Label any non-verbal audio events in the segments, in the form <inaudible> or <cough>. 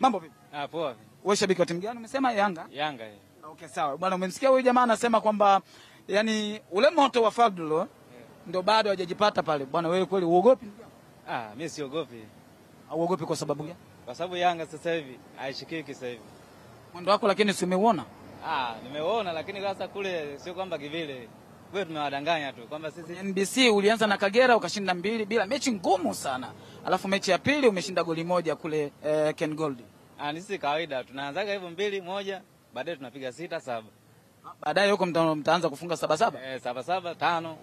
Mambo vipi? Ah, poa. Wewe shabiki wa timu gani? Umesema Yanga. Yanga. eh. Okay, sawa. Bwana umemsikia huyu jamaa anasema kwamba yani ule moto wa Fadlu ndio bado hajajipata pale. Bwana wewe kweli uogopi? Ah, mimi siogopi. Auogopi kwa sababu gani? Kwa sababu Yanga sasa hivi haishikiki sasa hivi. Mwendo wako lakini si umeuona? Ah, nimeona lakini sasa kule sio kwamba kivile. Wewe tumewadanganya tu kwamba sisi NBC ulianza na Kagera ukashinda mbili bila mechi ngumu sana. Alafu mechi ya pili umeshinda goli moja kule eh, Ken Gold. ah, ni sisi kawaida tunaanzaga hivyo mbili moja, baadaye tunapiga sita saba. Baadaye huko mta, mtaanza kufunga saba saba. Eh, saba saba tano.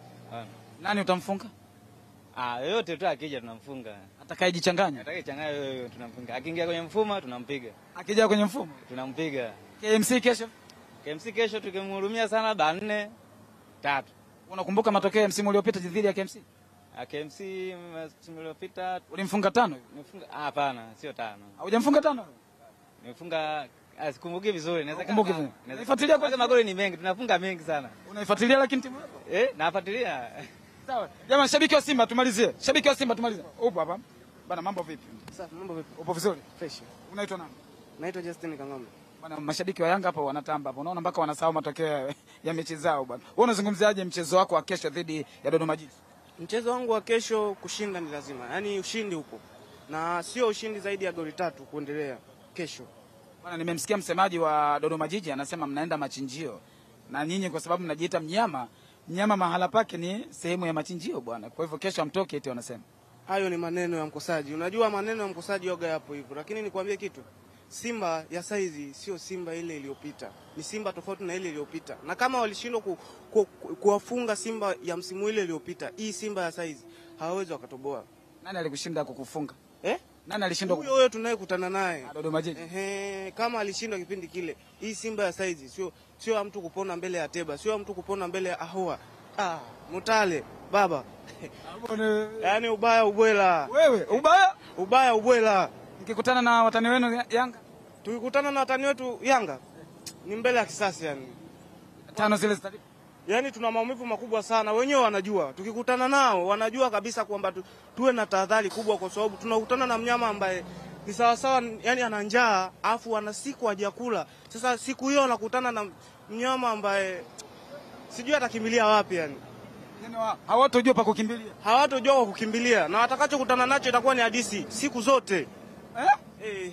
Nani utamfunga? Ah, yoyote tu akija tunamfunga. Atakayejichanganya. Changanya yeye tunamfunga. Akiingia kwenye mfumo tunampiga. Akija kwenye mfumo. Tunampiga. KMC kesho. KMC kesho tukimhurumia sana ba nne tatu. Unakumbuka matokeo ya msimu uliopita dhidi ya KMC? Ah, KMC msimu uliopita Ulimfunga tano. nimefunga ah, hapana, sio tano. Hujamfunga tano? Nimefunga ah, sikumbuki vizuri. naweza kumbuki vizuri. Unaifuatilia kwa- magoli ni mengi, tunafunga mengi sana. Unaifuatilia lakini timu yako? Eh, nafuatilia. <laughs> Sawa. Jamani shabiki wa Simba tumalizie. Shabiki wa Simba tumalizie. Upo hapa. Bana mambo vipi? Safi, mambo vipi? Upo vizuri? Fresh. Unaitwa nani? Naitwa Justin Kang'ombe. Bwana mashabiki wa Yanga hapa wanatamba hapa. Unaona mpaka wanasahau matokeo ya- mechi zao bwana. Wewe unazungumziaje mchezo wako wa kesho dhidi ya Dodoma Jiji? Mchezo wangu wa kesho kushinda ni lazima, yaani ushindi upo, na sio ushindi zaidi ya goli tatu kuendelea kesho. Bwana nimemsikia msemaji wa Dodoma Jiji anasema mnaenda machinjio. Na nyinyi kwa sababu mnajiita mnyama, mnyama mahala pake ni sehemu ya machinjio bwana. Kwa hivyo kesho amtoke eti wanasema. Hayo ni maneno ya mkosaji. Unajua maneno ya mkosaji yoga yapo hivyo, lakini nikwambie kitu, Simba ya saizi sio Simba ile iliyopita, ni Simba tofauti na ile iliyopita. Na kama walishindwa ku, ku, ku, kuwafunga Simba ya msimu ile iliyopita, hii Simba ya saizi hawawezi wakatoboa. Nani alikushinda kukufunga? Eh? Nani alishindwa Huyo huyo tunayekutana naye Dodoma Jiji? Ehe, kama alishindwa kipindi kile, hii Simba ya saizi sio sio mtu kupona mbele ya Teba, sio mtu kupona mbele ya Ahoa. Ah, Mutale baba, yaani ubaya ubwela, Wewe ubaya ubaya ubwela. Mkikutana na watani wenu Yanga Tukikutana na watani wetu Yanga ni mbele ya kisasi yani. tano zile zitalipa. Yaani tuna maumivu makubwa sana, wenyewe wanajua. Tukikutana nao wanajua kabisa kwamba tu, tuwe na tahadhari kubwa, kwa sababu tunakutana na mnyama ambaye ni sawasawa, yani ana njaa afu ana siku hajakula. Sasa siku hiyo anakutana na mnyama ambaye sijui atakimbilia wapi yani. Hawatojua pa kukimbilia. Hawatojua kukimbilia na watakachokutana nacho itakuwa ni hadisi siku zote. Eh?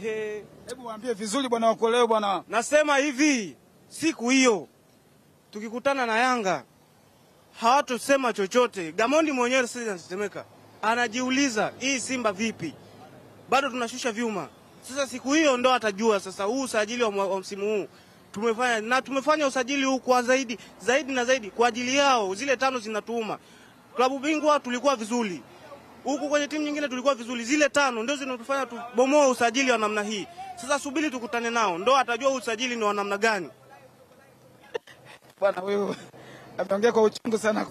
Eh, Hebu waambie vizuri bwana wako leo bwana. Nasema hivi, siku hiyo tukikutana na Yanga hawatusema chochote. Gamondi mwenyewe sasa anatetemeka, anajiuliza hii Simba vipi? Bado tunashusha vyuma. Sasa siku hiyo ndo atajua sasa huu usajili wa, wa msimu huu tumefanya na tumefanya usajili huu kwa zaidi zaidi na zaidi kwa ajili yao. Zile tano zinatuuma. Klabu bingwa tulikuwa vizuri, huku kwenye timu nyingine tulikuwa vizuri. Zile tano ndio zinatufanya tubomoe usajili wa namna hii. Sasa subiri tukutane nao, ndo atajua usajili ni wa namna gani. Bwana huyu ameongea kwa uchungu sana.